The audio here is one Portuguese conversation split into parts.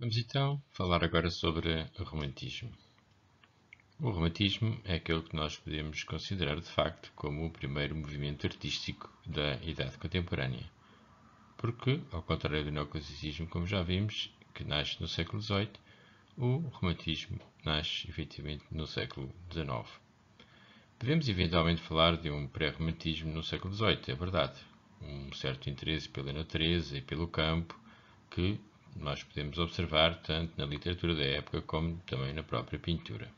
Vamos então falar agora sobre o romantismo. O romantismo é aquele que nós podemos considerar de facto como o primeiro movimento artístico da idade contemporânea. Porque, ao contrário do neoclassicismo, como já vimos, que nasce no século XVIII, o romantismo nasce efetivamente no século XIX. Devemos eventualmente falar de um pré-romantismo no século XVIII, é verdade. Um certo interesse pela natureza e pelo campo que nós podemos observar tanto na literatura da época como também na própria pintura.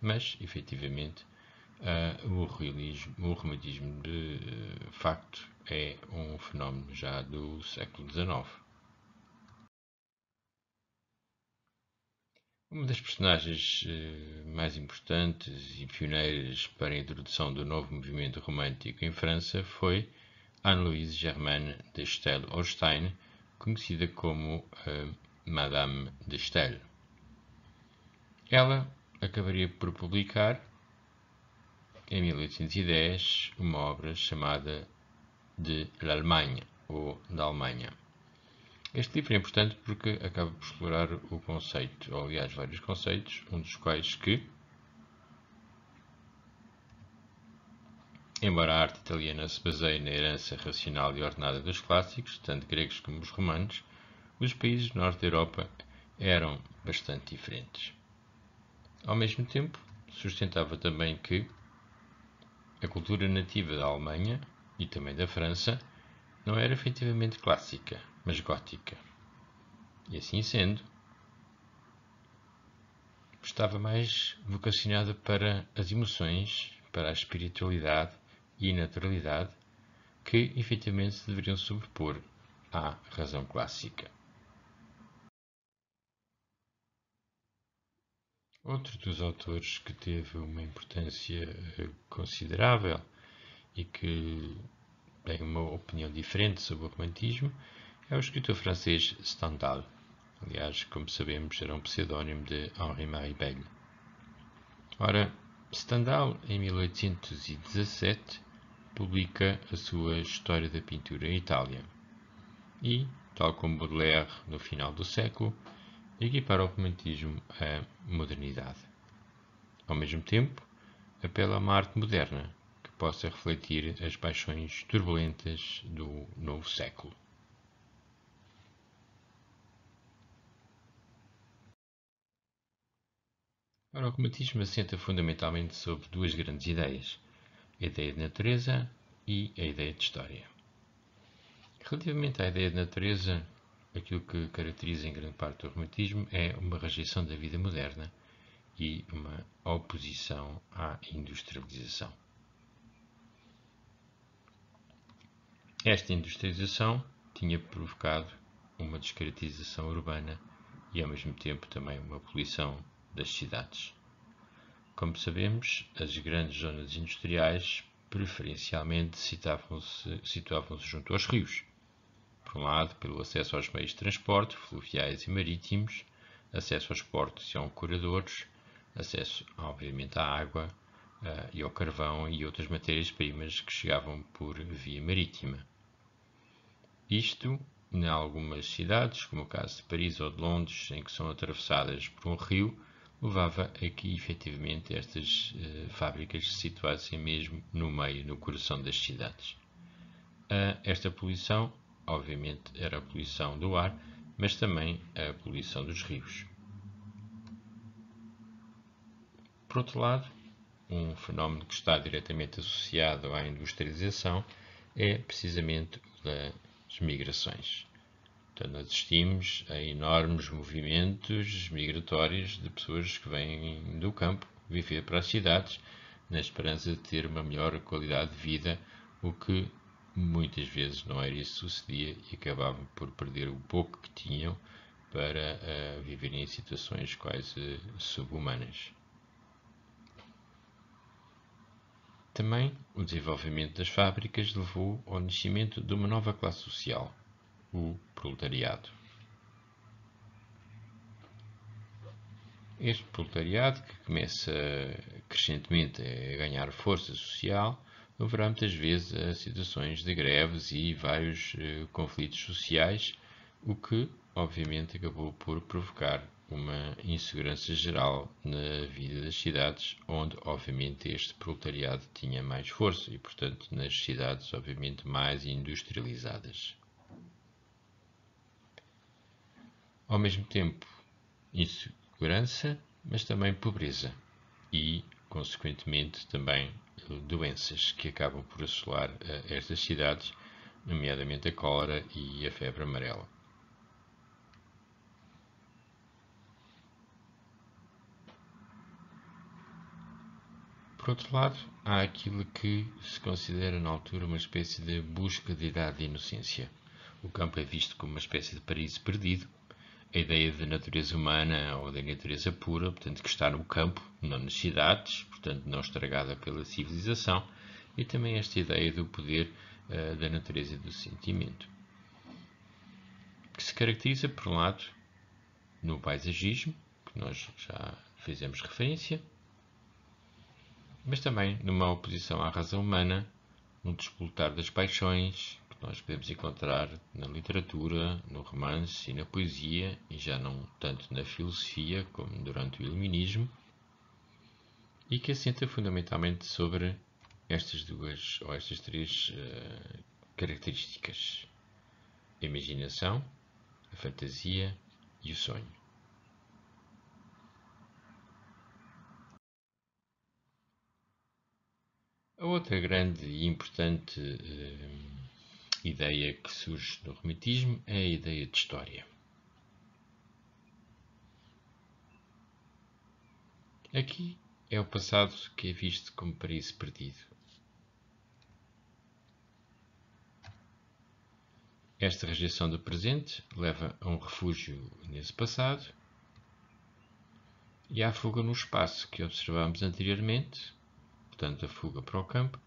Mas, efetivamente, uh, o, realismo, o romantismo de uh, facto é um fenómeno já do século XIX. Uma das personagens uh, mais importantes e pioneiras para a introdução do novo movimento romântico em França foi Anne-Louise Germaine de Staël-Holstein, conhecida como uh, Madame de Staël. Ela acabaria por publicar, em 1810, uma obra chamada de L'Allemagne, ou da Alemanha. Este livro é importante porque acaba por explorar o conceito, ou aliás vários conceitos, um dos quais que, embora a arte italiana se baseie na herança racional e ordenada dos clássicos, tanto gregos como os romanos, os países do norte da Europa eram bastante diferentes. Ao mesmo tempo, sustentava também que a cultura nativa da Alemanha e também da França não era efetivamente clássica, mas gótica. E assim sendo, estava mais vocacionada para as emoções, para a espiritualidade e naturalidade que efetivamente se deveriam sobrepor à razão clássica. Outro dos autores que teve uma importância eh, considerável e que tem uma opinião diferente sobre o romantismo é o escritor francês Stendhal. Aliás, como sabemos, era um pseudónimo de Henri-Marie Belle. Ora, Stendhal, em 1817, publica a sua História da Pintura em Itália e, tal como Baudelaire no final do século, equipara o romantismo à modernidade. Ao mesmo tempo, apela a uma arte moderna que possa refletir as paixões turbulentas do novo século. O romantismo assenta fundamentalmente sobre duas grandes ideias: a ideia de natureza e a ideia de história. Relativamente à ideia de natureza, aquilo que caracteriza em grande parte o romantismo é uma rejeição da vida moderna e uma oposição à industrialização. Esta industrialização tinha provocado uma descaracterização urbana e, ao mesmo tempo, também uma poluição das cidades. Como sabemos, as grandes zonas industriais preferencialmente situavam-se situavam junto aos rios, por um lado, pelo acesso aos meios de transporte, fluviais e marítimos, acesso aos portos e ancoradores, acesso, obviamente, à água uh, e ao carvão e outras matérias-primas que chegavam por via marítima. Isto, em algumas cidades, como o caso de Paris ou de Londres, em que são atravessadas por um rio, levava a que, efetivamente, estas uh, fábricas se situassem mesmo no meio, no coração das cidades. Uh, esta poluição obviamente, era a poluição do ar, mas também a poluição dos rios. Por outro lado, um fenómeno que está diretamente associado à industrialização é precisamente o das migrações. Portanto, assistimos a enormes movimentos migratórios de pessoas que vêm do campo viver para as cidades na esperança de ter uma melhor qualidade de vida, o que muitas vezes não era isso que sucedia e acabavam por perder o pouco que tinham para uh, viverem em situações quase subhumanas. Também o desenvolvimento das fábricas levou ao nascimento de uma nova classe social, o proletariado. Este proletariado, que começa crescentemente a ganhar força social, haverá muitas vezes a situações de greves e vários uh, conflitos sociais, o que, obviamente, acabou por provocar uma insegurança geral na vida das cidades, onde, obviamente, este proletariado tinha mais força e, portanto, nas cidades, obviamente, mais industrializadas. Ao mesmo tempo, insegurança, mas também pobreza e, consequentemente, também doenças que acabam por assolar eh, estas cidades, nomeadamente a cólera e a febre amarela. Por outro lado, há aquilo que se considera na altura uma espécie de busca de idade de inocência. O campo é visto como uma espécie de paraíso perdido. A ideia de natureza humana ou da natureza pura, portanto, que está no campo, não nas cidades, portanto, não estragada pela civilização, e também esta ideia do poder uh, da natureza do sentimento, que se caracteriza, por um lado, no paisagismo, que nós já fizemos referência, mas também numa oposição à razão humana, no despoltar das paixões, que nós podemos encontrar na literatura, no romance e na poesia, e já não tanto na filosofia como durante o Iluminismo, e que assenta fundamentalmente sobre estas duas ou estas três uh, características: a imaginação, a fantasia e o sonho. A outra grande e importante uh, ideia que surge no Romantismo é a ideia de história. Aqui é o passado que é visto como paraíso perdido. Esta rejeição do presente leva a um refúgio nesse passado e à fuga no espaço que observamos anteriormente, portanto, a fuga para o campo,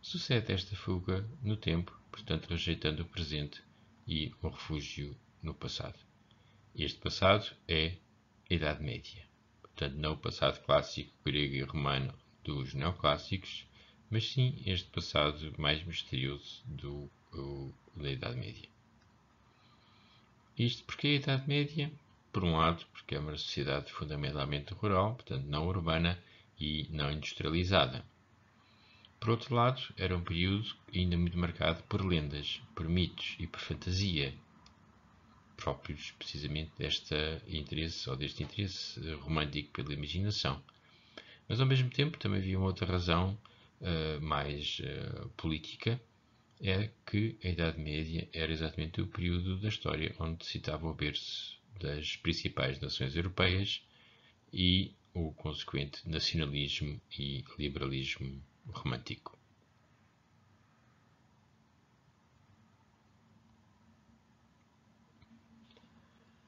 sucede esta fuga no tempo, portanto, rejeitando o presente e o refúgio no passado. Este passado é a Idade Média, portanto, não o passado clássico grego e romano dos neoclássicos, mas sim este passado mais misterioso do, o, da Idade Média. Isto porque a Idade Média, por um lado, porque é uma sociedade fundamentalmente rural, portanto não urbana e não industrializada. Por outro lado, era um período ainda muito marcado por lendas, por mitos e por fantasia, próprios precisamente desta interesse ou deste interesse romântico pela imaginação. Mas ao mesmo tempo também havia uma outra razão uh, mais uh, política, é que a Idade Média era exatamente o período da história onde se estava o berço das principais nações europeias e o consequente nacionalismo e liberalismo romântico.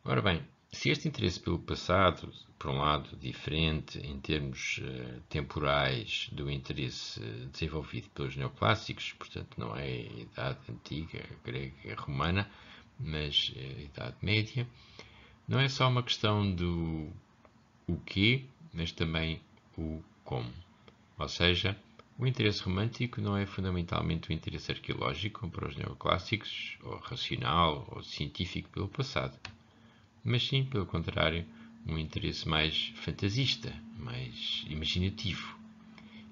Ora bem, se este interesse pelo passado, por um lado, diferente em termos uh, temporais do interesse desenvolvido pelos neoclássicos, portanto, não é a Idade Antiga, grega, romana, mas a Idade Média, não é só uma questão do o quê, mas também o como. Ou seja, o interesse romântico não é fundamentalmente o interesse arqueológico, para os neoclássicos, ou racional ou científico pelo passado, mas sim, pelo contrário, um interesse mais fantasista, mais imaginativo.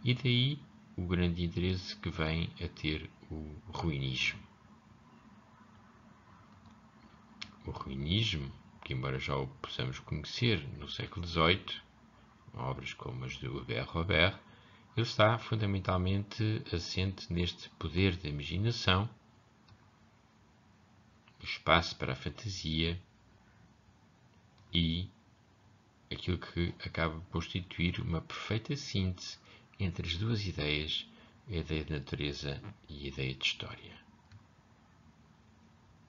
E daí o grande interesse que vem a ter o ruinismo. O ruinismo, que embora já o possamos conhecer no século XVIII, obras como as do Hubert Robert, ele está fundamentalmente assente neste poder da imaginação, o espaço para a fantasia e aquilo que acaba por constituir uma perfeita síntese entre as duas ideias, a ideia de natureza e a ideia de história.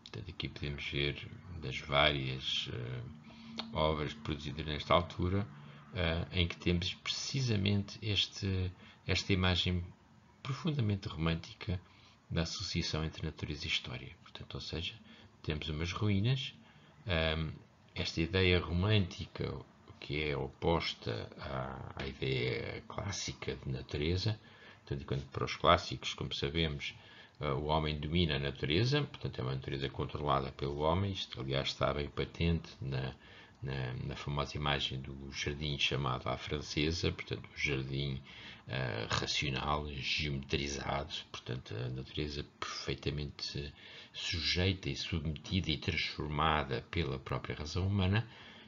Portanto, aqui podemos ver das várias uh, obras produzidas nesta altura, em que temos precisamente este, esta imagem profundamente romântica da associação entre natureza e história. Portanto, ou seja, temos umas ruínas, ehm, esta ideia romântica que é oposta à, à, ideia clássica de natureza, portanto, enquanto para os clássicos, como sabemos, o homem domina a natureza, portanto é uma natureza controlada pelo homem, isto aliás está bem patente na, na, na famosa imagem do jardim chamado à francesa, portanto o jardim uh, racional, geometrizado, portanto a natureza perfeitamente sujeita e submetida e transformada pela própria razão humana,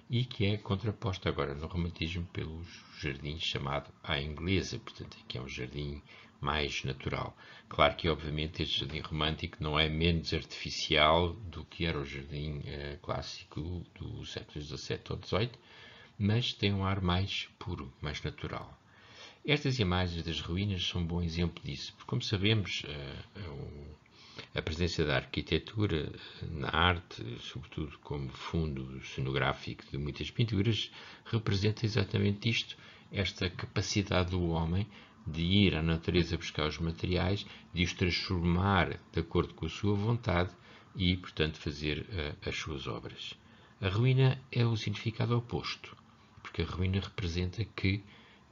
e que é contraposta agora no romantismo pelo jardim chamado à inglesa, portanto, que é um jardim mais natural. Claro que, obviamente, este jardim romântico não é menos artificial do que era o jardim eh, clássico do século XVII ou XVIII, mas tem um ar mais puro, mais natural. Estas imagens das ruínas são um bom exemplo disso, porque, como sabemos, uh, a presença da arquitetura na arte, sobretudo como fundo cenográfico de muitas pinturas, representa exatamente isto, esta capacidade do homem de ir à natureza buscar os materiais, de os transformar de acordo com a sua vontade e, portanto, fazer uh, as suas obras. A ruína é o significado oposto, porque a ruína representa que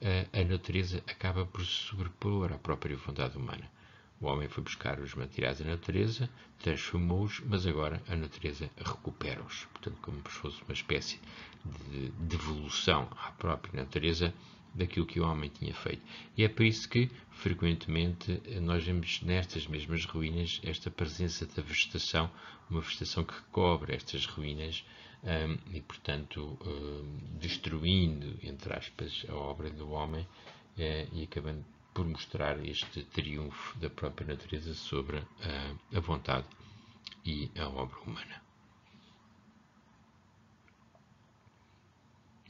uh, a natureza acaba por se sobrepor à própria vontade humana. O homem foi buscar os materiais da natureza, transformou-os, mas agora a natureza recupera-os. Portanto, como se fosse uma espécie de devolução à própria natureza daquilo que o homem tinha feito. E é por isso que, frequentemente, nós vemos nestas mesmas ruínas esta presença da vegetação, uma vegetação que cobre estas ruínas um, e, portanto, um, destruindo, entre aspas, a obra do homem uh, e acabando por mostrar este triunfo da própria natureza sobre a, a vontade e a obra humana.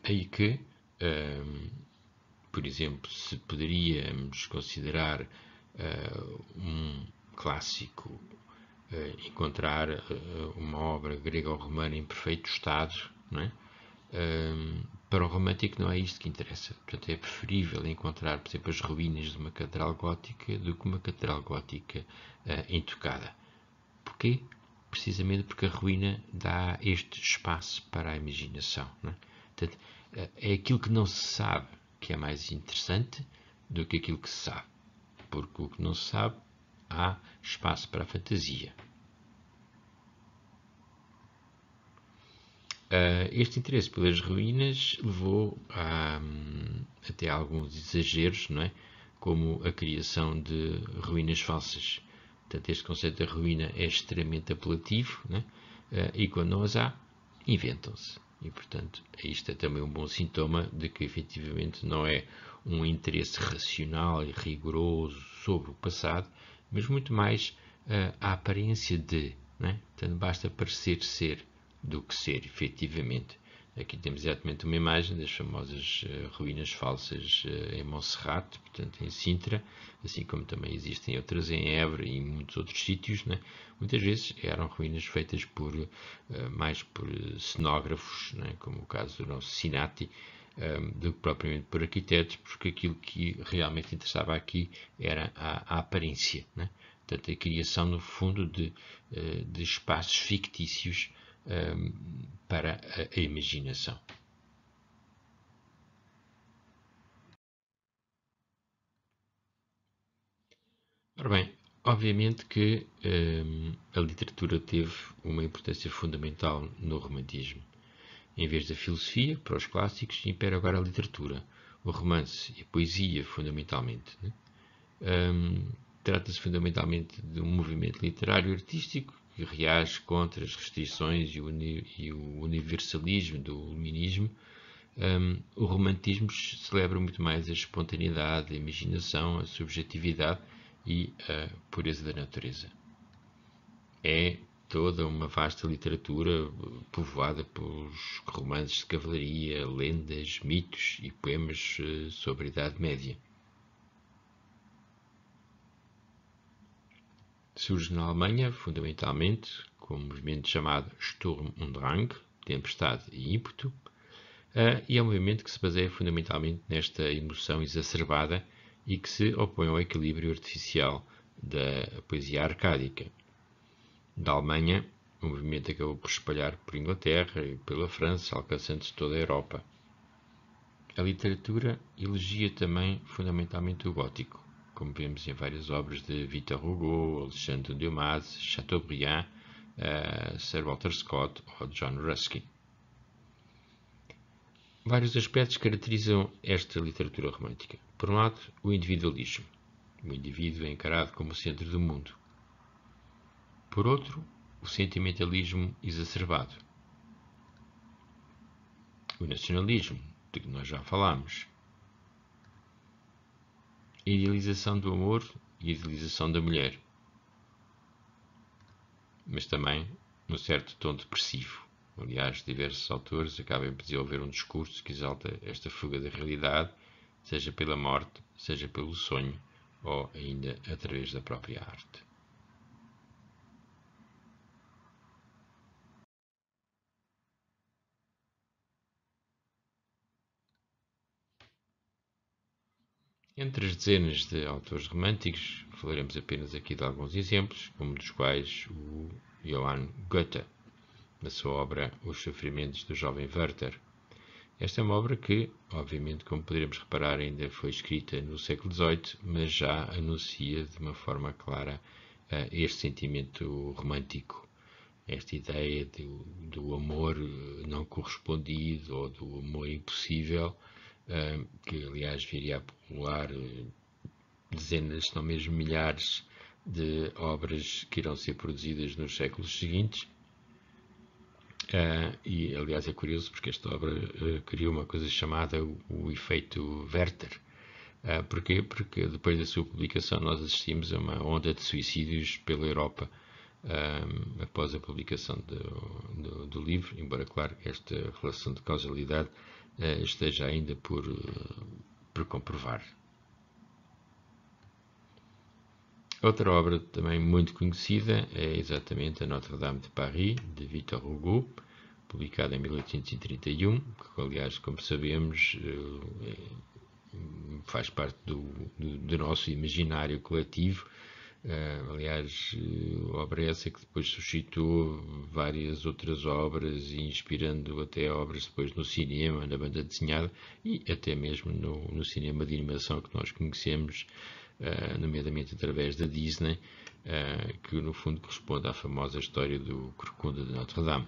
Aí que, um, por exemplo, se poderíamos considerar uh, um clássico uh, encontrar uh, uma obra grega ou romana em perfeito estado, é? Para o romântico não é isto que interessa. Portanto, é preferível encontrar, por exemplo, as ruínas de uma catedral gótica do que uma catedral gótica intocada. Porquê? Precisamente porque a ruína dá este espaço para a imaginação. É? Portanto, é aquilo que não se sabe que é mais interessante do que aquilo que se sabe. Porque o que não se sabe, há espaço para a fantasia. Uh, este interesse pelas ruínas levou a, um, até a alguns exageros, não é? como a criação de ruínas falsas. Portanto, este conceito da ruína é extremamente apelativo é? uh, e quando não as há, inventam-se. E, portanto, isto é também um bom sintoma de que efetivamente não é um interesse racional e rigoroso sobre o passado, mas muito mais uh, a aparência de. Não é? Portanto, basta parecer ser do que ser efetivamente. Aqui temos exatamente uma imagem das famosas uh, ruínas falsas uh, em Monserrate, portanto em Sintra, assim como também existem outras em Évora e em muitos outros sítios. Né? Muitas vezes eram ruínas feitas por uh, mais por cenógrafos, né? como o caso do nosso Sinati, um, do que propriamente por arquitetos, porque aquilo que realmente interessava aqui era a, a aparência. Né? Portanto, a criação, no fundo, de, de espaços fictícios um, para a, a imaginação. Ora bem, obviamente que um, a literatura teve uma importância fundamental no romantismo. Em vez da filosofia, para os clássicos, impera agora a literatura, o romance e a poesia, fundamentalmente. Né? Um, Trata-se fundamentalmente de um movimento literário artístico que reage contra as restrições e o, e o universalismo do iluminismo, um, o romantismo celebra muito mais a espontaneidade, a imaginação, a subjetividade e a pureza da natureza. É toda uma vasta literatura povoada pelos romances de cavalaria, lendas, mitos e poemas eh, sobre a Idade Média. Surge na Alemanha, fundamentalmente, com um movimento chamado Sturm und Drang, tempestade e ímpeto, uh, e é um movimento que se baseia fundamentalmente nesta emoção exacerbada e que se opõe ao equilíbrio artificial da poesia arcádica. Da Alemanha, o movimento acabou por espalhar por Inglaterra e pela França, alcançando toda a Europa. A literatura elogia também fundamentalmente o gótico, como vemos em várias obras de Victor Hugo, Alexandre Dumas, Chateaubriand, uh, Sir Walter Scott ou John Ruskin. Vários aspectos caracterizam esta literatura romântica. Por um lado, o individualismo. O indivíduo é encarado como o centro do mundo. Por outro, o sentimentalismo exacerbado. O nacionalismo, de que nós já falámos. Idealização do amor e idealização da mulher. Mas também num certo tom depressivo. Aliás, diversos autores acabam por desenvolver um discurso que exalta esta fuga da realidade, seja pela morte, seja pelo sonho, ou ainda através da própria arte. Entre as dezenas de autores românticos, falaremos apenas aqui de alguns exemplos, um dos quais o Johann Goethe, na sua obra Os Sofrimentos do Jovem Werther. Esta é uma obra que, obviamente, como poderemos reparar, ainda foi escrita no século XVIII, mas já anuncia de uma forma clara uh, este sentimento romântico, esta ideia do, do amor não correspondido ou do amor impossível, que aliás viria a acumular eh, dezenas, se não mesmo milhares, de obras que irão ser produzidas nos séculos seguintes. Uh, e aliás é curioso porque esta obra criou uma coisa chamada o, efeito Werther. Porquê? Porque depois da sua publicação nós assistimos a uma onda de suicídios pela Europa após a publicação do, do, do, livro, embora claro esta relação de causalidade esteja ainda por, eh, por comprovar. Outra obra também muito conhecida é exatamente a Notre-Dame de Paris, de Victor Hugo, publicada em 1831, que, aliás, como sabemos, eh, faz parte do, do, do nosso imaginário coletivo aliás, uh, obra essa que depois suscitou várias outras obras, inspirando até obras depois no cinema, na banda desenhada e até mesmo no, no cinema de animação que nós conhecemos, uh, nomeadamente através da Disney, uh, que no fundo corresponde à famosa história do Corcunda de Notre Dame.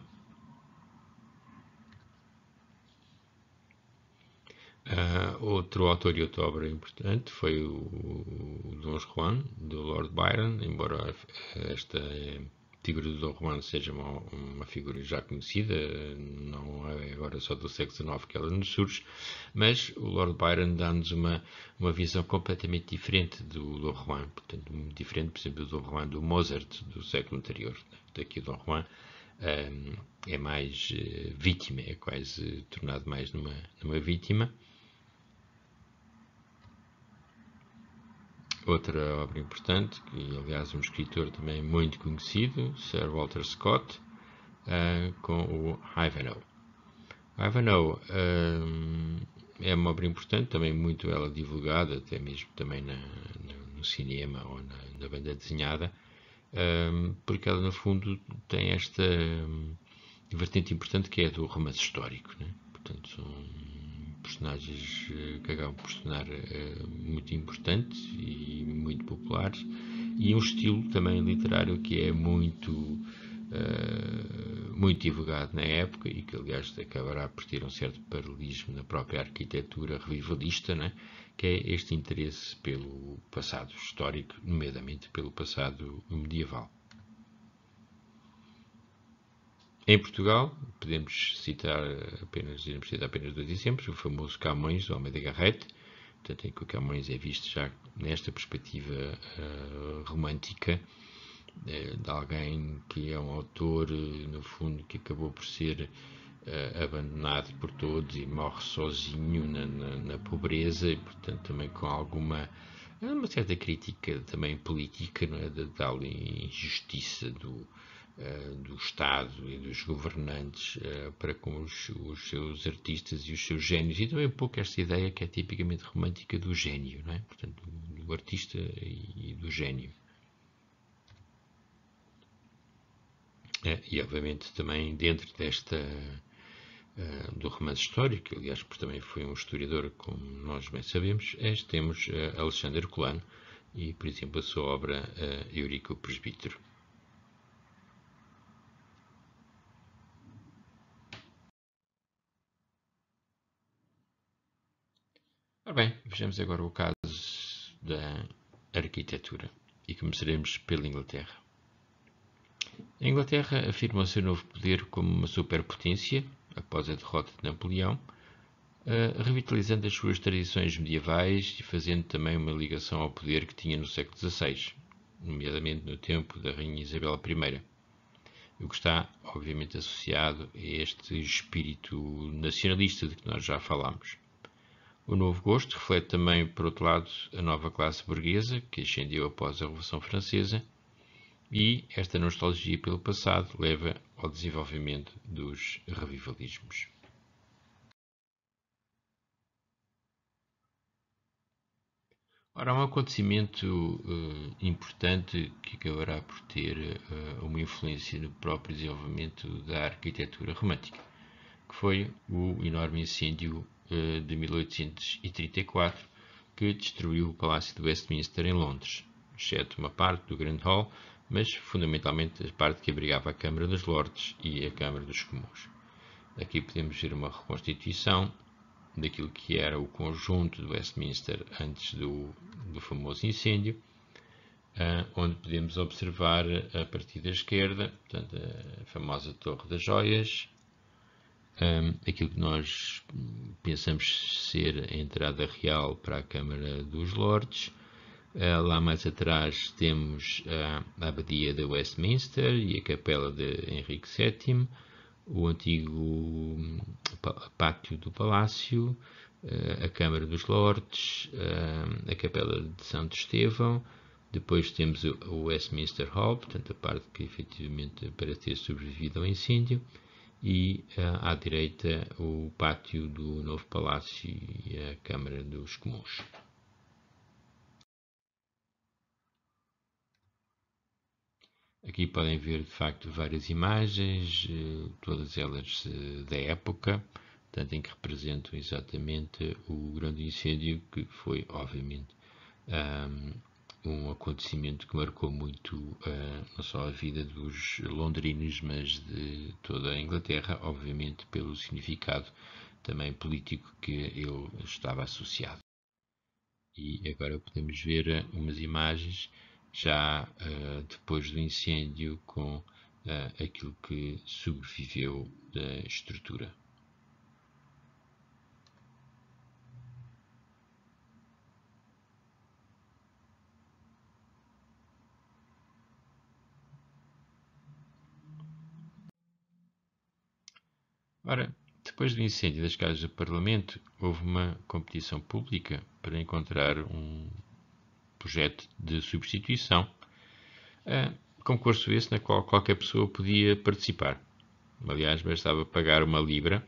Uh, outro autor e outra obra importante foi o, o Dom Juan, do Lord Byron, embora esta figura do Dom Juan seja uma, uma, figura já conhecida, não é agora só do século XIX que ela nos surge, mas o Lord Byron dá-nos uma, uma visão completamente diferente do Dom Juan, portanto, diferente, por exemplo, do Dom Juan do Mozart do século anterior. Daqui o Dom Juan um, é mais uh, vítima, é quase tornado mais numa, numa vítima. Outra obra importante, que aliás um escritor também muito conhecido, Sir Walter Scott, uh, com o Ivanhoe. Ivanhoe uh, é uma obra importante, também muito ela divulgada, até mesmo também na, no, cinema ou na, na banda desenhada, uh, porque ela no fundo tem esta um, vertente importante que é do romance histórico. Né? Portanto, são personagens eh, que acabam por se tornar eh, muito importantes e muito populares, e um estilo também literário que é muito, uh, muito divulgado na época e que, aliás, acabará por ter um certo paralelismo na própria arquitetura revivalista, né? que é este interesse pelo passado histórico, nomeadamente pelo passado medieval. Em Portugal, podemos citar apenas, citar apenas dois exemplos, o famoso Camões, o Homem da Garrete, portanto, em que o Camões é visto já nesta perspectiva uh, romântica, uh, de alguém que é um autor, uh, no fundo, que acabou por ser abandonado por todos e morre sozinho na, na, na, pobreza e, portanto, também com alguma uma certa crítica também política, não é, da tal injustiça do, do Estado e dos governantes uh, para com os, os, seus artistas e os seus génios, e também um pouco esta ideia que é tipicamente romântica do gênio, não é? portanto, do, do artista e, do gênio. Uh, e obviamente também dentro desta do romance histórico, aliás, porque também foi um historiador, como nós bem sabemos, temos Alexandre Colano, e, por exemplo, a sua obra Eurico Presbítero. Ora bem, vejamos agora o caso da arquitetura e começaremos pela Inglaterra. A Inglaterra afirma seu novo poder como uma superpotência após a derrota de Napoleão uh, revitalizando as suas tradições medievais e fazendo também uma ligação ao poder que tinha no século XVI, nomeadamente no tempo da Rainha Isabel I. O que está, obviamente, associado a este espírito nacionalista de que nós já falámos. O novo gosto reflete também, por outro lado, a nova classe burguesa que ascendeu após a Revolução Francesa e esta nostalgia pelo passado leva ao desenvolvimento dos revivalismos. Ora, um acontecimento uh, importante que acabará por ter uh, uma influência no próprio desenvolvimento da arquitetura romântica, que foi o enorme incêndio de 1834 que destruiu o Palácio de Westminster em Londres, exceto uma parte do Grand Hall, mas fundamentalmente a parte que abrigava a Câmara dos Lordes e a Câmara dos Comuns. Aqui podemos ver uma reconstituição daquilo que era o conjunto de Westminster antes do, do famoso incêndio, uh, onde podemos observar a partir da esquerda, portanto, a famosa Torre das Joias, um, aquilo que nós pensamos ser a entrada real para a Câmara dos Lordes. Uh, lá mais atrás temos uh, a Abadia de Westminster e a Capela de Henrique VII, o antigo hum, pátio do Palácio, eh, a Câmara dos Lordes, eh, a Capela de Santo Estevão, depois temos o Westminster Hall, portanto a parte que efetivamente parece ter sobrevivido ao incêndio, e eh, à direita o pátio do novo palácio e a Câmara dos Comuns. Aqui podem ver de facto várias imagens, eh, todas elas eh, da época, portanto, em que representam exatamente o grande incêndio que foi, obviamente, um acontecimento que marcou muito eh, não só a vida dos londrinos, mas de toda a Inglaterra, obviamente pelo significado também político que ele estava associado. E agora podemos ver umas imagens já uh, depois do incêndio com uh, aquilo que sobreviveu da estrutura. Ora, depois do incêndio das casas do Parlamento, houve uma competição pública para encontrar um projeto de substituição, uh, concurso esse na qual qualquer pessoa podia participar. Aliás, bastava pagar uma libra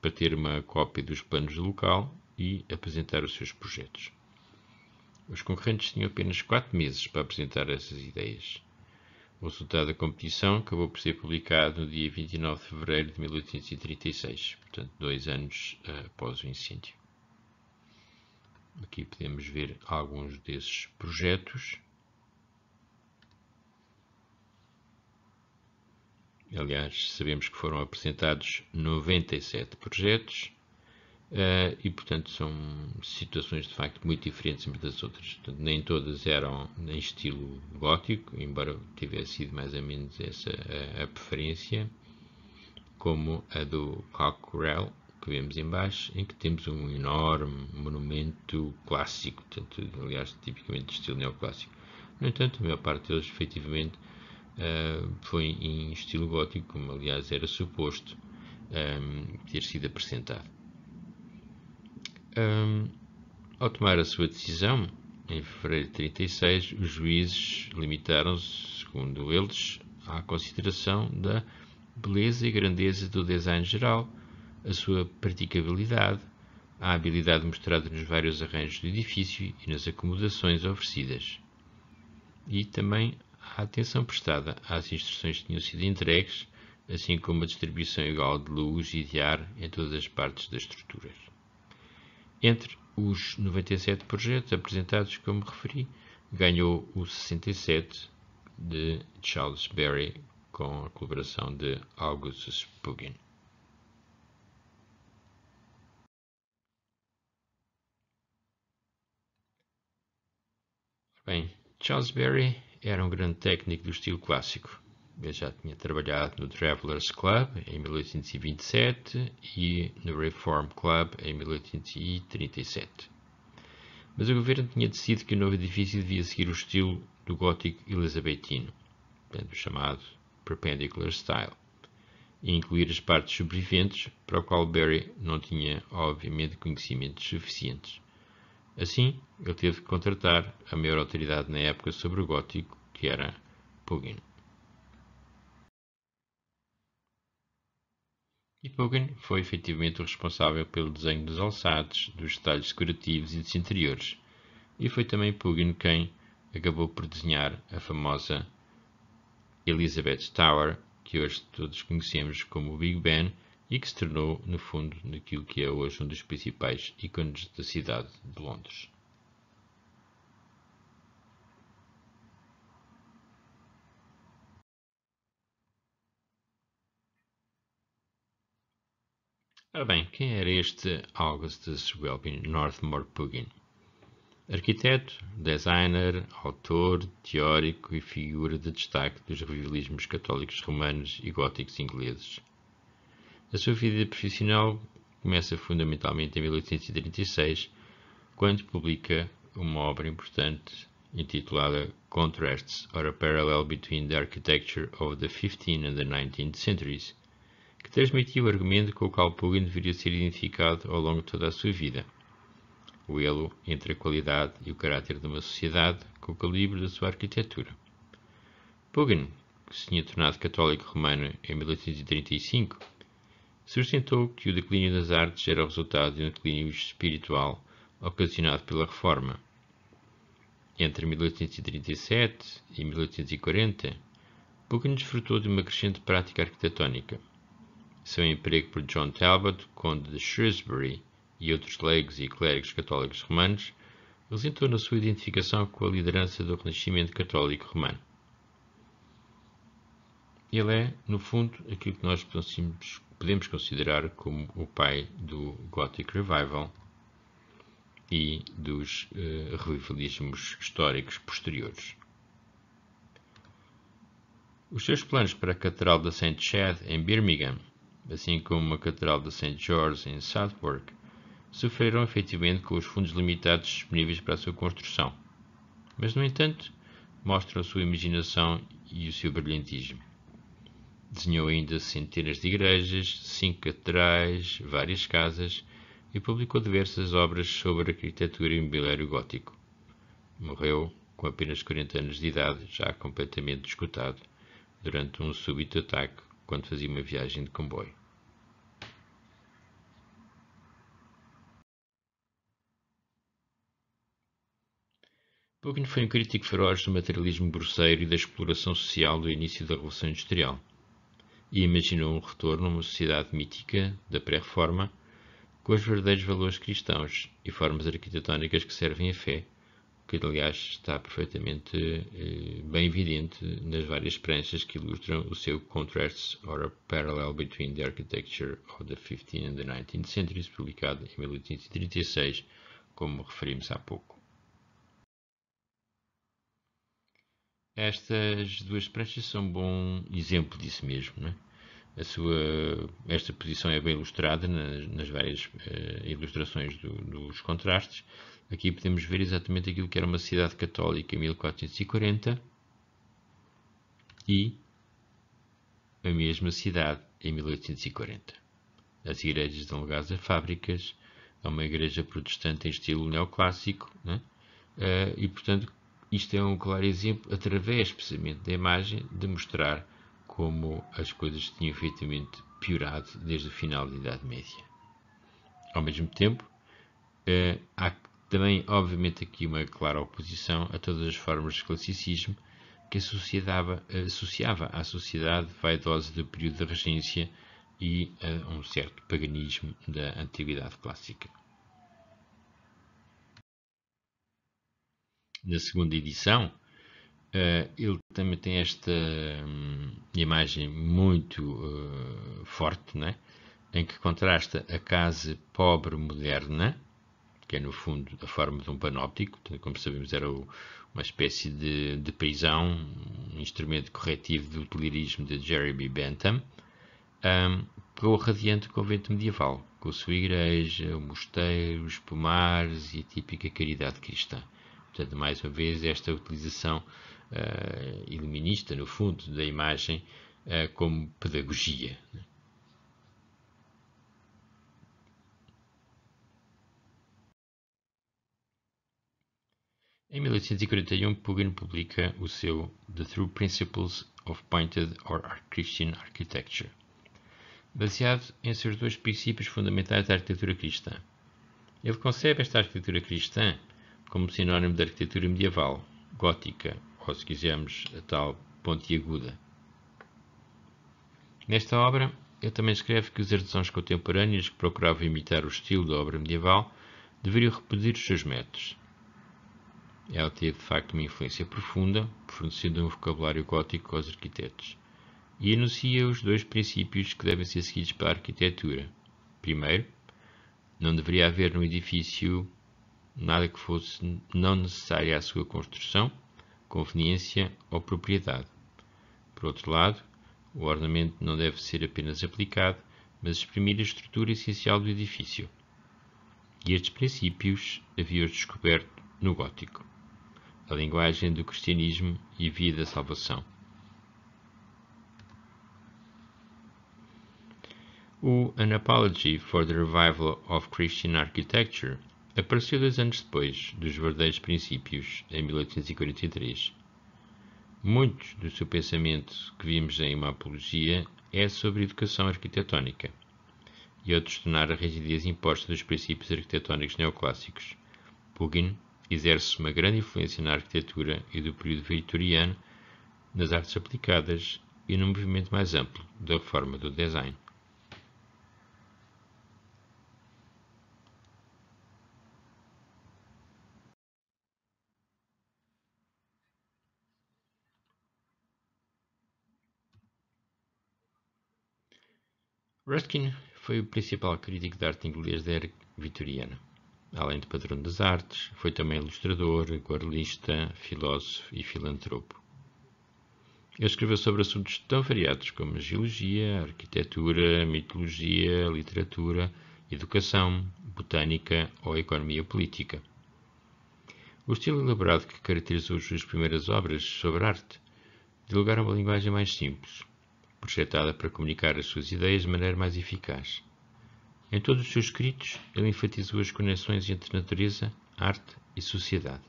para ter uma cópia dos planos do local e apresentar os seus projetos. Os concorrentes tinham apenas quatro meses para apresentar essas ideias. O resultado da competição acabou por ser publicado no dia 29 de fevereiro de 1836, portanto, dois anos uh, após o incêndio. Aqui podemos ver alguns desses projetos. Aliás, sabemos que foram apresentados 97 projetos uh, e, portanto, são situações de facto muito diferentes umas das outras. Portanto, nem todas eram em estilo gótico, embora tivesse sido mais ou menos essa a, a preferência, como a do Cockrell, que vemos em baixo, em que temos um enorme monumento clássico, portanto, aliás, tipicamente de estilo neoclássico. No entanto, a maior parte deles, efetivamente, uh, foi em estilo gótico, como aliás era suposto um, ehm, ter sido apresentado. Um, ao tomar a sua decisão, em fevereiro de 36, os juízes limitaram-se, segundo eles, à consideração da beleza e grandeza do design geral, a sua praticabilidade, a habilidade mostrada nos vários arranjos do edifício e nas acomodações oferecidas, e também a atenção prestada às instruções que tinham sido entregues, assim como a distribuição igual de luz e de ar em todas as partes das estruturas. Entre os 97 projetos apresentados, como referi, ganhou o 67 de Charles Berry com a colaboração de Augustus Pugin. Bem, Charles Berry era um grande técnico do estilo clássico. Ele já tinha trabalhado no Travelers Club em 1827 e no Reform Club em 1837. Mas o governo tinha decidido que o novo edifício devia seguir o estilo do gótico elizabetino, o chamado Perpendicular Style, e incluir as partes sobreviventes, para o qual Barry não tinha, obviamente, conhecimentos suficientes. Assim, ele teve que contratar a maior autoridade na época sobre o gótico, que era Pugin. E Pugin foi efetivamente o responsável pelo desenho dos alçados, dos detalhes decorativos e dos interiores, e foi também Pugin quem acabou por desenhar a famosa Elizabeth Tower, que hoje todos conhecemos como o Big Ben e que se tornou, no fundo, naquilo que é hoje um dos principais ícones da cidade de Londres. Ora bem, quem era este Augustus Welby Northmore Pugin? Arquiteto, designer, autor, teórico e figura de destaque dos revivalismos católicos romanos e góticos ingleses. A sua vida profissional começa fundamentalmente em 1836, quando publica uma obra importante intitulada Contrasts or a Parallel Between the Architecture of the 15th and the 19th Centuries, que transmitiu o argumento com o qual Pugin deveria ser identificado ao longo de toda a sua vida o elo entre a qualidade e o caráter de uma sociedade com o calibre da sua arquitetura. Pugin, que se tinha tornado católico romano em 1835, sustentou que o declínio das artes era o resultado de um declínio espiritual ocasionado pela Reforma. Entre 1837 e 1840, Pugin desfrutou de uma crescente prática arquitetónica. Seu emprego por John Talbot, conde de Shrewsbury, e outros leigos e clérigos católicos romanos, resultou na sua identificação com a liderança do Renascimento Católico Romano. Ele é, no fundo, aquilo que nós podemos considerar como o pai do Gothic Revival e dos uh, revivalismos históricos posteriores. Os seus planos para a Catedral da St. Chad em Birmingham, assim como a Catedral da St. George em Southwark, sofreram efetivamente com os fundos limitados disponíveis para a sua construção, mas, no entanto, mostram a sua imaginação e o seu brilhantismo. Desenhou ainda centenas de igrejas, cinco catedrais, várias casas e publicou diversas obras sobre arquitetura e mobiliário gótico. Morreu com apenas 40 anos de idade, já completamente esgotado, durante um súbito ataque quando fazia uma viagem de comboio. Pugin foi um crítico feroz do materialismo grosseiro e da exploração social do início da Revolução Industrial, e imaginou um retorno a uma sociedade mítica da pré-reforma com os verdadeiros valores cristãos e formas arquitetónicas que servem à fé, que aliás está perfeitamente eh, bem evidente nas várias pranchas que ilustram o seu Contrasts or a Parallel Between the Architecture of the 15th and the 19th Centuries, publicado em 1836, como referimos há pouco. Estas duas pranchas são um bom exemplo disso mesmo. Né? A sua, esta posição é bem ilustrada nas, nas várias uh, ilustrações do, dos contrastes. Aqui podemos ver exatamente aquilo que era uma cidade católica em 1440 e a mesma cidade em 1840. As igrejas dão lugar a fábricas, a uma igreja protestante em estilo neoclássico, né? uh, e portanto isto é um claro exemplo, através precisamente da imagem, de mostrar como as coisas tinham efetivamente piorado desde o final da Idade Média. Ao mesmo tempo, eh, há também, obviamente, aqui uma clara oposição a todas as formas de classicismo que associava, associava à sociedade vaidosa do período da regência e a um certo paganismo da antiguidade clássica. na segunda edição, Uh, ele também tem esta um, imagem muito uh, forte, né? em que contrasta a casa pobre moderna, que é no fundo a forma de um panóptico, como sabemos era uma espécie de, de, prisão, um instrumento corretivo do utilitarismo de Jeremy Bentham, um, o radiante convento medieval, com a sua igreja, o mosteiro, os pomares e a típica caridade cristã. Portanto, mais uma vez, esta utilização uh, iluminista, no fundo, da imagem uh, como pedagogia. Em 1841, Pugin publica o seu The True Principles of Pointed or Christian Architecture, baseado em seus dois princípios fundamentais da arquitetura cristã. Ele concebe esta arquitetura cristã como sinónimo da arquitetura medieval, gótica ou, se quisermos, a tal pontiaguda. Nesta obra, ele também escreve que os artesãos contemporâneos que procuravam imitar o estilo da obra medieval deveriam reproduzir os seus métodos. Ela teve, de facto, uma influência profunda, fornecendo um vocabulário gótico aos arquitetos, e enuncia os dois princípios que devem ser seguidos pela arquitetura. Primeiro, não deveria haver no edifício nada que fosse não necessário à sua construção, conveniência ou propriedade. Por outro lado, o ornamento não deve ser apenas aplicado, mas exprimir a estrutura essencial do edifício. E estes princípios havia-os descoberto no gótico, a linguagem do cristianismo e via da salvação. O An Apology for the Revival of Christian Architecture Apareceu dois anos depois dos verdadeiros princípios, em 1843. Muito do seu pensamento que vimos em uma apologia é sobre educação arquitetónica e ao destornar a rigidez imposta dos princípios arquitetónicos neoclássicos. Pugin exerce uma grande influência na arquitetura e do período vitoriano, nas artes aplicadas e no movimento mais amplo da forma do design. Ruskin foi o principal crítico de arte inglês da era vitoriana. Além de patrão das artes, foi também ilustrador, guardelista, filósofo e filantropo. Ele escreveu sobre assuntos tão variados como geologia, arquitetura, mitologia, literatura, educação, botânica ou economia política. O estilo elaborado que caracterizou as suas primeiras obras sobre arte a uma linguagem mais simples, projetada para comunicar as suas ideias de maneira mais eficaz. Em todos os seus escritos, ele enfatizou as conexões entre natureza, arte e sociedade.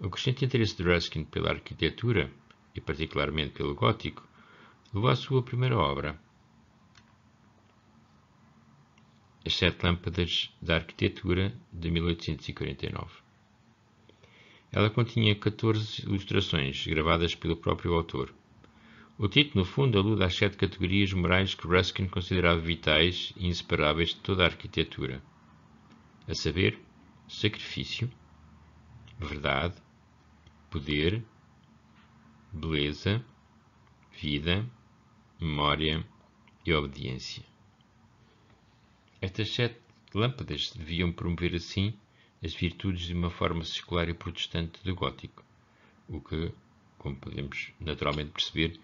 O crescente interesse de Ruskin pela arquitetura, e particularmente pelo gótico, levou à sua primeira obra, As Sete Lâmpadas da Arquitetura, de 1849. Ela continha 14 ilustrações gravadas pelo próprio autor o título, no fundo, alude às sete categorias morais que Ruskin considerava vitais e inseparáveis de toda a arquitetura, a saber, sacrifício, verdade, poder, beleza, vida, memória e obediência. Estas sete lâmpadas deviam promover, assim, as virtudes de uma forma secular e protestante do gótico, o que, como podemos naturalmente perceber,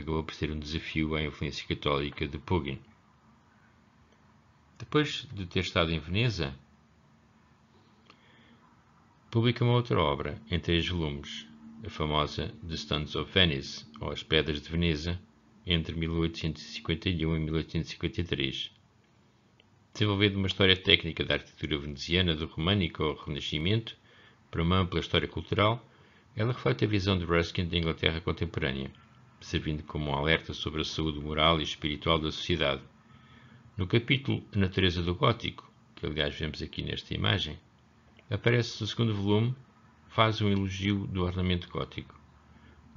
acabou por ser um desafio à influência católica de Pugin. Depois de ter estado em Veneza, publica uma outra obra, em três volumes, a famosa The Stones of Venice, ou As Pedras de Veneza, entre 1851 e 1853. Desenvolvendo uma história técnica da arquitetura veneziana do Românico ao Renascimento, para uma ampla história cultural, ela reflete a visão de Ruskin da Inglaterra contemporânea servindo como um alerta sobre a saúde moral e espiritual da sociedade. No capítulo A Natureza do Gótico, que aliás vemos aqui nesta imagem, aparece o segundo volume, faz um elogio do ornamento gótico.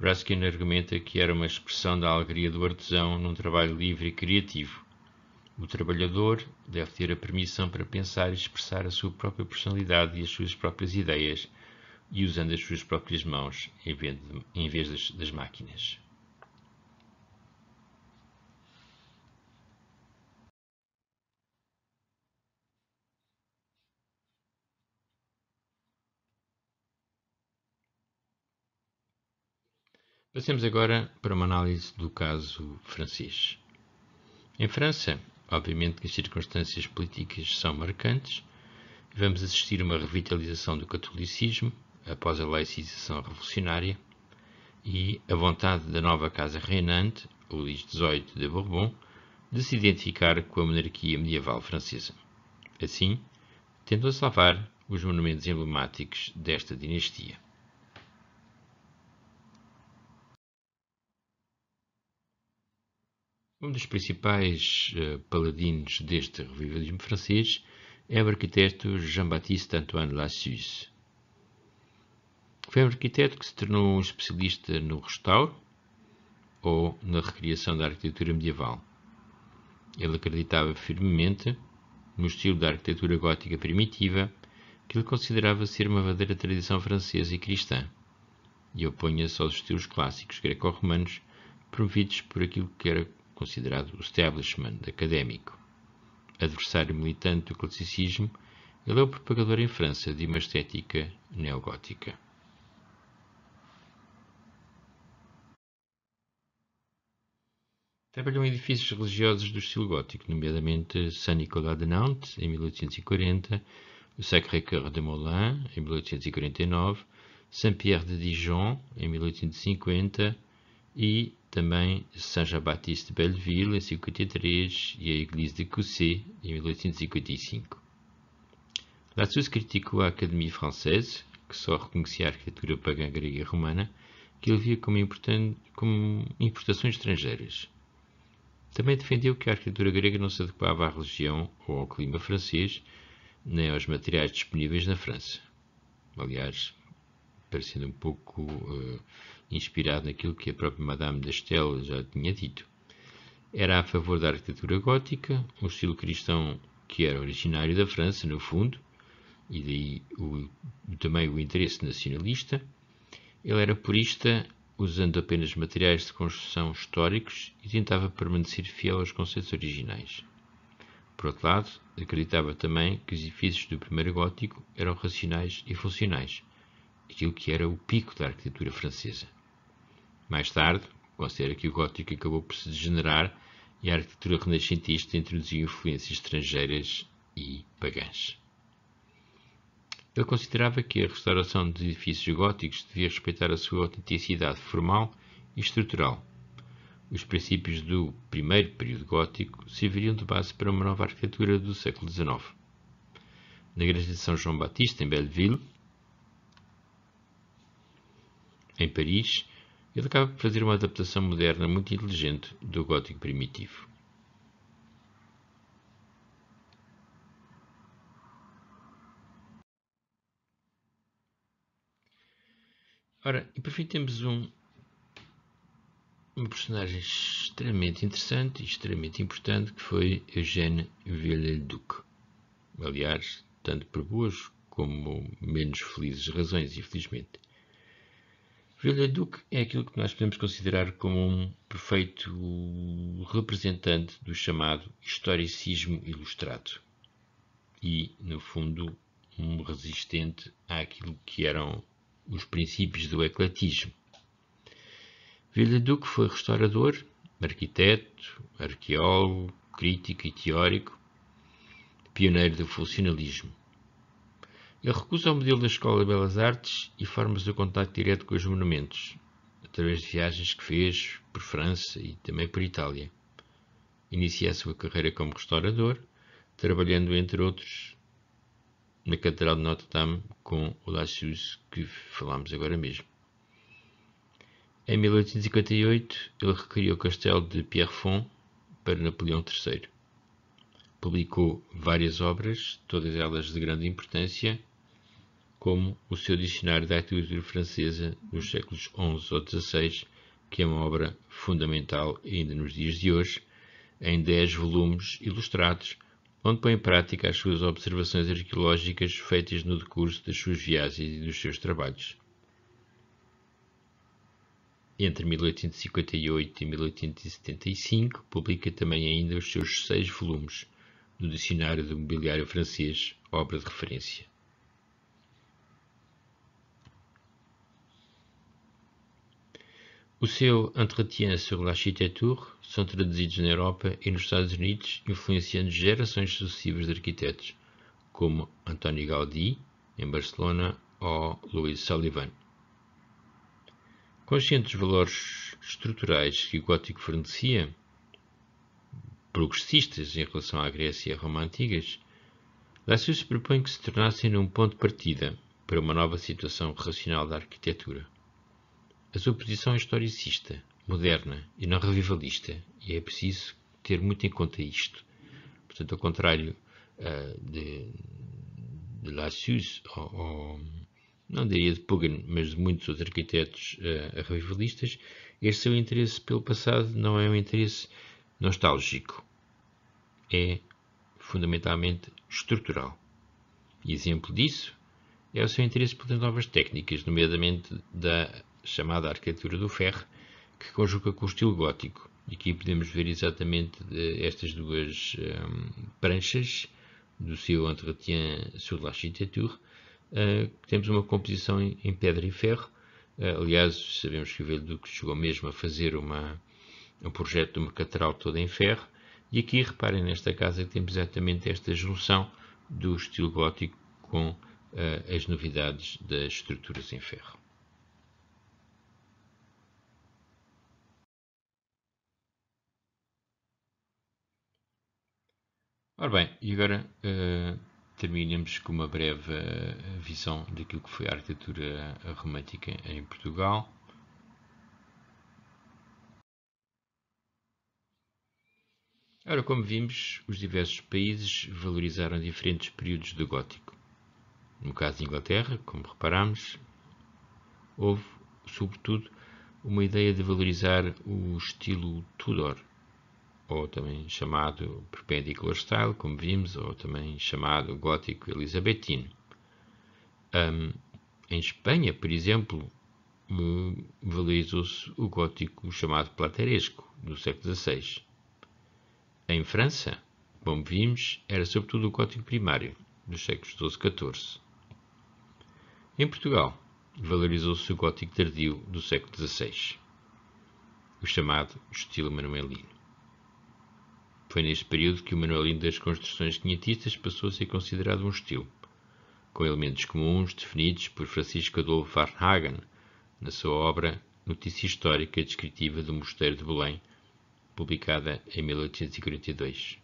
Ruskin argumenta que era uma expressão da alegria do artesão num trabalho livre e criativo. O trabalhador deve ter a permissão para pensar e expressar a sua própria personalidade e as suas próprias ideias, e usando as suas próprias mãos em vez, das máquinas. Passemos agora para uma análise do caso francês. Em França, obviamente que as circunstâncias políticas são marcantes, vamos assistir a uma revitalização do catolicismo após a laicização revolucionária e a vontade da nova casa reinante, Luís XVIII de Bourbon, de se identificar com a monarquia medieval francesa. Assim, tendo a salvar os monumentos emblemáticos desta dinastia. Um dos principais uh, paladinos deste revivalismo francês é o arquiteto Jean-Baptiste Antoine Lassus. Foi um arquiteto que se tornou um especialista no restauro ou na recriação da arquitetura medieval. Ele acreditava firmemente no estilo da arquitetura gótica primitiva que ele considerava ser uma verdadeira tradição francesa e cristã, e opunha-se aos estilos clássicos greco-romanos promovidos por aquilo que era considerado o establishment académico. Adversário militante do classicismo, ele é o propagador em França de uma estética neogótica. Trabalhou em edifícios religiosos do estilo gótico, nomeadamente Saint-Nicolas de Nantes, em 1840, o Sacré-Cœur de Moulins, em 1849, Saint-Pierre de Dijon, em 1850, e também Saint-Jean-Baptiste de Belleville, em 53, e a Église de Coussé, em 1855. Lassus criticou a Académie Française, que só reconhecia a arquitetura pagã grega e romana, que ele via como, como importações estrangeiras. Também defendeu que a arquitetura grega não se adequava à religião ou ao clima francês, nem aos materiais disponíveis na França. Aliás, parecendo um pouco uh, inspirado naquilo que a própria Madame d'Astel já tinha dito. Era a favor da arquitetura gótica, um estilo cristão que era originário da França, no fundo, e daí o, também o interesse nacionalista. Ele era purista, usando apenas materiais de construção históricos e tentava permanecer fiel aos conceitos originais. Por outro lado, acreditava também que os edifícios do primeiro gótico eram racionais e funcionais, aquilo que era o pico da arquitetura francesa. Mais tarde, considera que o gótico acabou por se degenerar e a arquitetura renascentista introduziu influências estrangeiras e pagãs. Ele considerava que a restauração dos edifícios góticos devia respeitar a sua autenticidade formal e estrutural. Os princípios do primeiro período gótico serviriam de base para uma nova arquitetura do século XIX. Na igreja de São João Batista, em Belleville, em Paris, ele acaba por fazer uma adaptação moderna muito inteligente do gótico primitivo. Ora, e por fim temos um, uma personagem extremamente interessante e extremamente importante que foi Eugène Viollet-le-Duc. Aliás, tanto por boas como menos felizes razões, infelizmente. Viollet-le-Duc é aquilo que nós podemos considerar como um perfeito representante do chamado historicismo ilustrado e, no fundo, um resistente àquilo que eram os princípios do ecletismo. Viollet-le-Duc foi restaurador, arquiteto, arqueólogo, crítico e teórico, pioneiro do funcionalismo. Ele recusa o modelo da Escola de Belas Artes e forma o contato direto com os monumentos, através de viagens que fez por França e também por Itália. Inicia a sua carreira como restaurador, trabalhando, entre outros, na Catedral de Notre-Dame com o Lassus, que falámos agora mesmo. Em 1858, ele recriou o castelo de Pierrefonds para Napoleão III. Publicou várias obras, todas elas de grande importância, como o seu Dicionário da Arquitetura Francesa dos séculos XI ou XVI, que é uma obra fundamental ainda nos dias de hoje, em 10 volumes ilustrados, onde põe em prática as suas observações arqueológicas feitas no decurso das suas viagens e dos seus trabalhos. Entre 1858 e 1875, publica também ainda os seus seis volumes do Dicionário do Mobiliário Francês, obra de referência. O seu Entretien sur l'architecture são traduzidos na Europa e nos Estados Unidos, influenciando gerações sucessivas de arquitetos, como Antoni Gaudí, em Barcelona, ou Louis Sullivan. Consciente dos valores estruturais que o gótico fornecia, progressistas em relação à Grécia e à Roma antigas, Lassus propõe que se tornassem um ponto de partida para uma nova situação racional da arquitetura. A sua posição é historicista, moderna e não revivalista, e é preciso ter muito em conta isto. Portanto, ao contrário uh, de, de Lassus, ou, ou, não diria de Pugin, mas de muitos outros arquitetos uh, revivalistas, este seu interesse pelo passado não é um interesse nostálgico, é fundamentalmente estrutural. E exemplo disso é o seu interesse pelas novas técnicas, nomeadamente da chamada arquitetura do ferro, que conjuga com o estilo gótico. E aqui podemos ver exatamente eh, estas duas um, ehm, pranchas do seu Entretien sur l'architecture. Uh, temos uma composição em, em pedra e ferro. Uh, aliás, sabemos que o Velho Duque chegou mesmo a fazer uma, um projeto de uma catedral toda em ferro. E aqui reparem nesta casa temos exatamente esta junção do estilo gótico com uh, as novidades das estruturas em ferro. Ora bem, e agora uh, terminemos com uma breve uh, visão daquilo que foi a arquitetura romântica em Portugal. Ora, como vimos, os diversos países valorizaram diferentes períodos do gótico. No caso da Inglaterra, como reparamos, houve, sobretudo, uma ideia de valorizar o estilo Tudor, ou também chamado Perpendicular Style, como vimos, ou também chamado Gótico Elizabetino. Um, em Espanha, por exemplo, valorizou-se o gótico chamado Plateresco, do século XVI. Em França, como vimos, era sobretudo o gótico primário, dos séculos XII e XIV. Em Portugal, valorizou-se o gótico tardio do século XVI, o chamado estilo manuelino. Foi neste período que o manuelino das construções quinhentistas passou a ser considerado um estilo, com elementos comuns definidos por Francisco Adolfo Varnhagen na sua obra Notícia Histórica Descritiva do Mosteiro de Belém, publicada em 1842.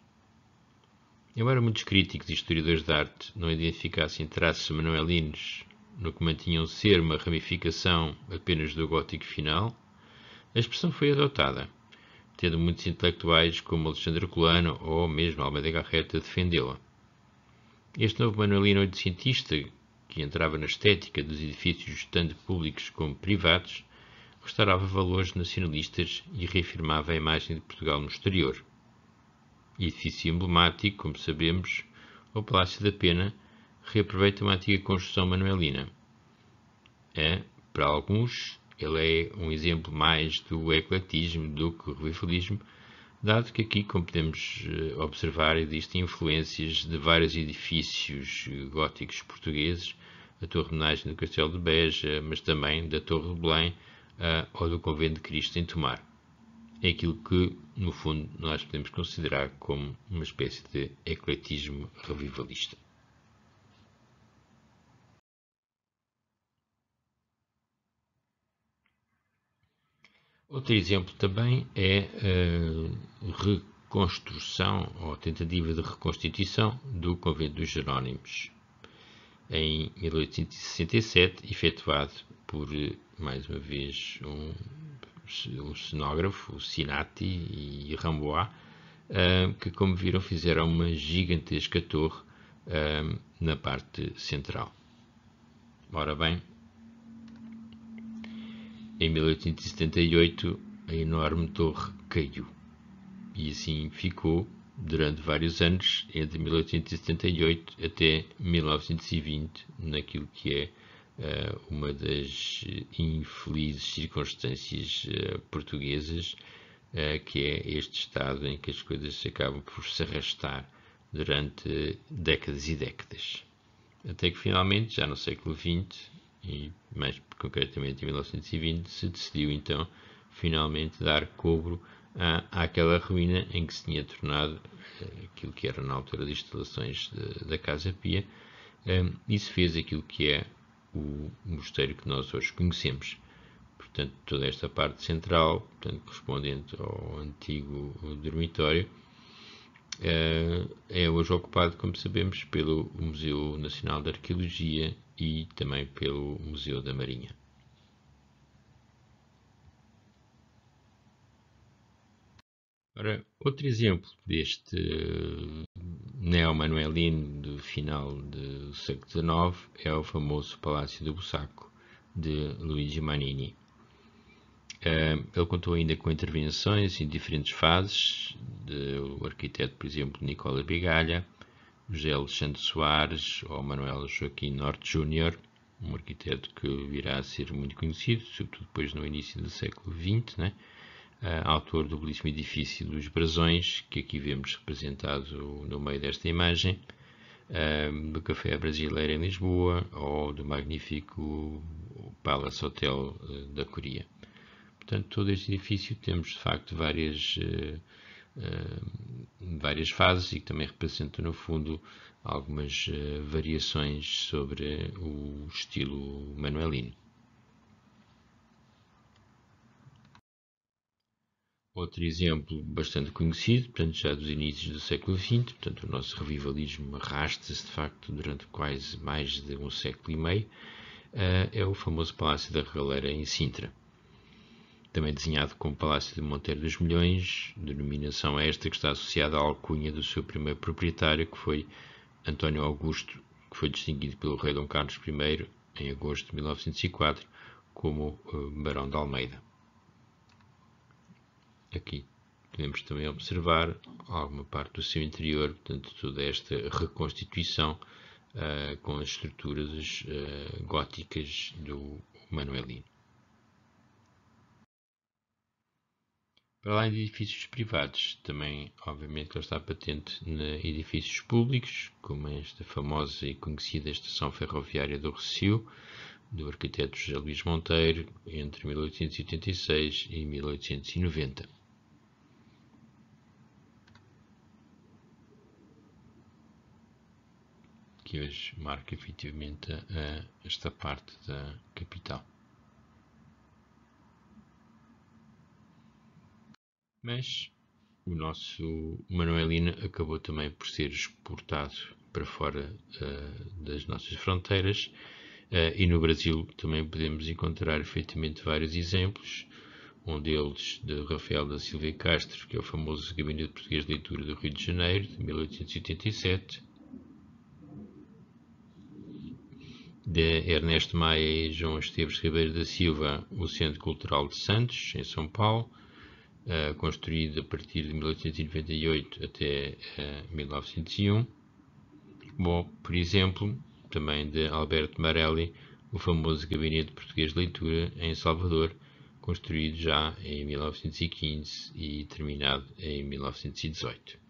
Embora muitos críticos e historiadores de arte não identificassem traços manuelinos no que mantinham ser uma ramificação apenas do gótico final, a expressão foi adotada tendo muitos intelectuais como Alexandre Colano ou mesmo Almeida Garreta defendê-la. Este novo manuelino oitocentista, que entrava na estética dos edifícios tanto públicos como privados, restaurava valores nacionalistas e reafirmava a imagem de Portugal no exterior. Edifício emblemático, como sabemos, o Palácio da Pena reaproveita uma antiga construção manuelina. É, para alguns, ele é um exemplo mais do ecletismo do que o revivalismo, dado que aqui, como podemos eh, observar, existem influências de vários edifícios eh, góticos portugueses, a Torre de Homenagem do Castelo de Beja, mas também da Torre de Belém uh, ou do Convento de Cristo em Tomar. É aquilo que, no fundo, nós podemos considerar como uma espécie de ecletismo revivalista. Outro exemplo também é a reconstrução ou tentativa de reconstituição do Convento dos Jerónimos, em 1867, efetuado por, mais uma vez, um, um cenógrafo, Sinati e Rambois, que, como viram, fizeram uma gigantesca torre na parte central. Ora bem, em 1878, a enorme torre caiu e assim ficou durante vários anos, entre 1878 até 1920, naquilo que é uh, uma das infelizes circunstâncias uh, portuguesas, uh, que é este estado em que as coisas acabam por se arrastar durante décadas e décadas. Até que finalmente, já no século XX, e mais concretamente em 1920, se decidiu então finalmente dar cobro à, àquela ruína em que se tinha tornado eh, aquilo que era na altura de instalações de, da Casa Pia, um, e se fez aquilo que é o mosteiro que nós hoje conhecemos. Portanto, toda esta parte central, portanto, correspondente ao antigo dormitório, uh, é hoje ocupado, como sabemos, pelo Museu Nacional de Arqueologia e também pelo Museu da Marinha. Ora, outro exemplo deste neo-manuelino do final do século XIX é o famoso Palácio do Bussaco de Luigi Manini. Ele contou ainda com intervenções em diferentes fases do arquiteto, por exemplo, Nicola Bigalha, José Alexandre Soares ou Manuel Joaquim Norte Júnior, um arquiteto que virá a ser muito conhecido, sobretudo depois no início do século XX, né? uh, autor do belíssimo edifício dos Brasões, que aqui vemos representado no meio desta imagem, uh, do Café Brasileiro em Lisboa ou do magnífico Palace Hotel uh, da Coreia. Portanto, todo este edifício temos de facto várias, várias fases e que também representam no fundo algumas variações sobre o estilo manuelino. Outro exemplo bastante conhecido, portanto, já dos inícios do século XX, portanto, o nosso revivalismo arrasta-se de facto durante quase mais de um século e meio, uh, é o famoso Palácio da Regaleira em Sintra. Também desenhado como Palácio de Monteiro dos Milhões, denominação esta que está associada à alcunha do seu primeiro proprietário, que foi António Augusto, que foi distinguido pelo rei Dom Carlos I em agosto de 1904 como uh, Barão de Almeida. Aqui podemos também observar alguma parte do seu interior, portanto, toda esta reconstituição uh, com as estruturas uh, góticas do Manuelino. Para além de edifícios privados, também, obviamente, ele está patente em edifícios públicos, como esta famosa e conhecida Estação Ferroviária do Recio, do arquiteto José Luís Monteiro, entre 1886 e 1890. que hoje marca efetivamente esta parte da capital. Mas o nosso Manuelina acabou também por ser exportado para fora uh, das nossas fronteiras uh, e no Brasil também podemos encontrar efetivamente vários exemplos. Um deles de Rafael da Silva Castro, que é o famoso Gabinete Português de Leitura do Rio de Janeiro, de 1887, de Ernesto Maia e João Esteves Ribeiro da Silva, o Centro Cultural de Santos, em São Paulo, uh, construído a partir de 1898 até uh, 1901. Bom, por exemplo, também de Alberto Marelli, o famoso Gabinete Português de Leitura em Salvador, construído já em 1915 e terminado em 1918.